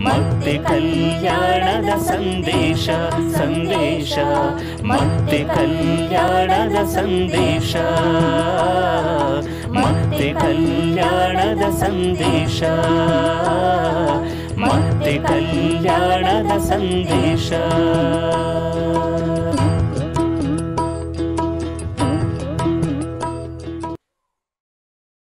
ಮತ್ತೆ ಕಲ್ಯಾಣದ ಸಂದೇಶ ಸಂದೇಶ ಮತ್ತೆ ಕಲ್ಯಾಣದ ಸಂದೇಶ ಮತ್ತೆ ಕಲ್ಯಾಣದ ಸಂದೇಶ ಮತ್ತೆ ಕಲ್ಯಾಣದ ಸಂದೇಶ